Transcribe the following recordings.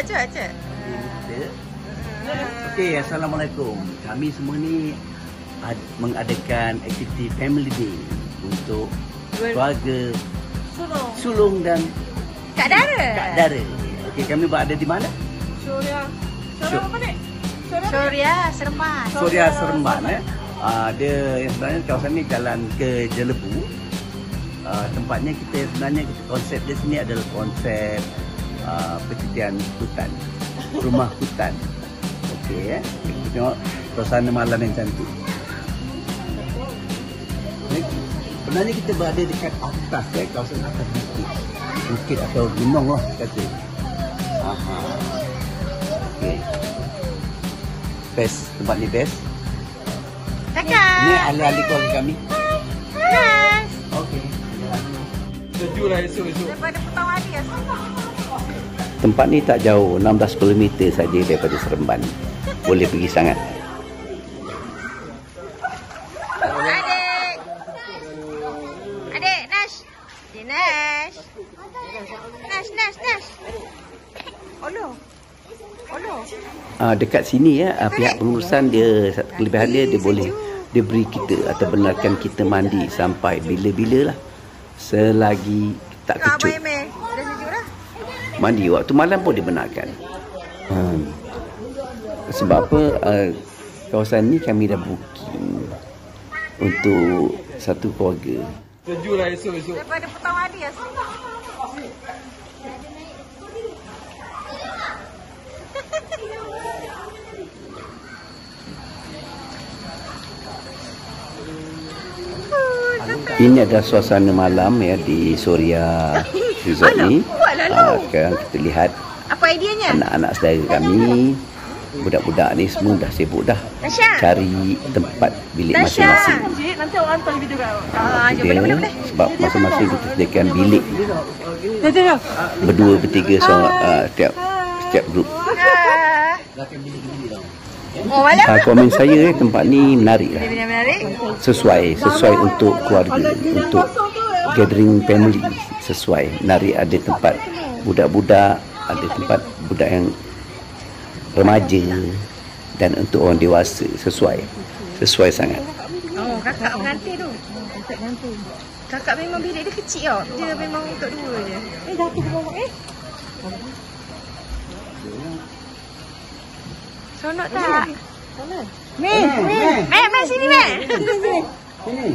Cepat, cepat, cepat. Okey, Assalamualaikum. Kami semua ni ad- mengadakan aktiviti Family Day untuk keluarga Sulung. sulung dan Kak Dara. kak dara. Okey, kami berada di mana? Surya. Surya Sur- apa ni? Surya. Surya Seremban. Surya Seremban eh. Uh, dia yang sebenarnya kawasan ni jalan ke Jelebu. Uh, tempatnya kita sebenarnya kita konsep di sini adalah konsep uh, percutian hutan. Rumah hutan. Okey eh. Kita tengok suasana malam yang cantik. Ni, Sebenarnya kita berada dekat atas eh, kawasan atas bukit. Bukit atau gunung lah kata. Aha. Okey. Best, tempat ni best. Kakak. Ini ahli-ahli keluarga kami. Yes. Okey. Sejuk lah esok-esok. Daripada petang hari ya. Tempat ni tak jauh, 16 km saja daripada Seremban. Boleh pergi sangat. Adik. Adik, Nash. Dia Nash. Nash, Nash, Nash. Olo. Olo. Uh, dekat sini ya, uh, pihak pengurusan dia kelebihan dia dia boleh dia beri kita atau benarkan kita mandi sampai bila-bila lah. Selagi tak kecut. Mandi waktu malam pun dibenarkan. Hmm. Sebab apa uh, kawasan ni kami dah booking untuk satu keluarga. Sejuk lah esok-esok. Daripada petang hari ya. Ini adalah suasana malam ya di Suria Resort ni. Buat lalu. Ah, sekarang kita lihat Apa idenya? anak-anak saudara kami, budak-budak ni semua dah sibuk dah Tasha. cari tempat bilik Tasha. masing-masing. Cik, nanti awak hantar video kat awak. Ah, boleh, boleh, boleh. sebab masing-masing kita sediakan bilik dah. berdua bertiga seorang uh, setiap setiap grup. Ah. Oh, malam. Uh, komen saya eh, tempat ni menarik lah. Menarik. Sesuai, sesuai untuk keluarga, untuk gathering family sesuai. Menarik ada tempat budak-budak, ada tempat budak yang remaja dan untuk orang dewasa sesuai. Sesuai sangat. Oh, kakak pengantin tu. Kakak memang bilik dia kecil tau. Dia memang untuk dua je. Eh, jatuh ke bawah. Eh, Seronok tak? Min, Min. Mek, mek sini, Mek. Sini.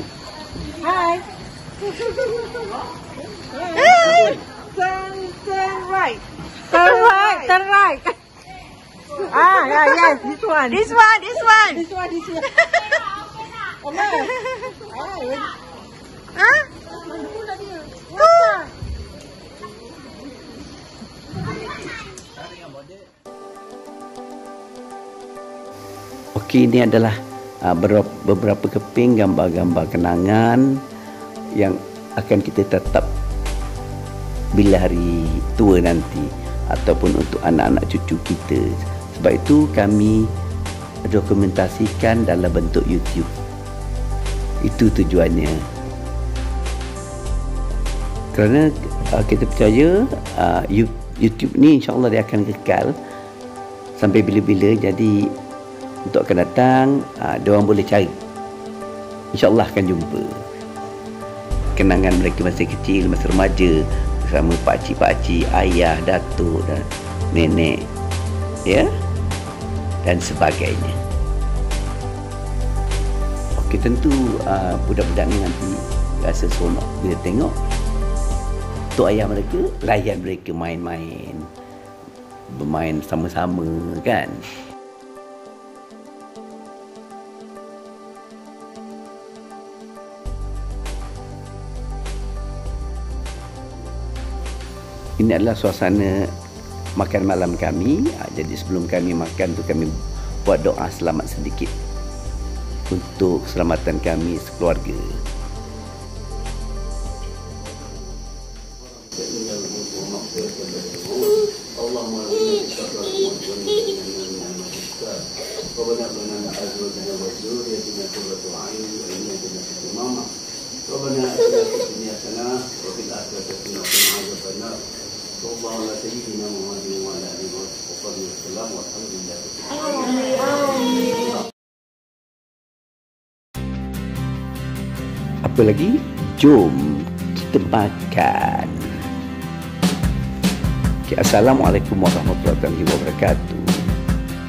Hai. Turn, turn right. Turn right, turn right. Ah, yeah, yes, this one. This one, this one. This one, this one. Ah, yeah. Tu. Okey, ini adalah uh, beberapa, beberapa keping gambar-gambar kenangan yang akan kita tetap bila hari tua nanti ataupun untuk anak-anak cucu kita. Sebab itu kami dokumentasikan dalam bentuk YouTube. Itu tujuannya. Kerana uh, kita percaya uh, You- YouTube ni insya-Allah dia akan kekal sampai bila-bila jadi untuk akan datang uh, dia orang boleh cari insyaallah akan jumpa kenangan mereka masa kecil masa remaja. Bersama pakcik-pakcik ayah datuk dan nenek. Ya? Dan sebagainya. Okey tentu uh, budak-budak ni nanti rasa seronok bila tengok tok ayah mereka layan mereka main-main bermain sama-sama kan Ini adalah suasana makan malam kami. Ah, Jadi sebelum kami makan tu kami buat doa selamat sedikit untuk keselamatan kami sekeluarga. ربنا لنا ازواجنا وذريتنا قرة اعين واجعلنا اماما ربنا اتنا في الدنيا حسنه وفي الاخره حسنه وقنا عذاب النار صلى الله على سيدنا محمد وعلى اله وصحبه وسلم والحمد لله Apa lagi? Jom kita makan. Okay, Assalamualaikum warahmatullahi wabarakatuh.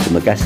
Terima kasih.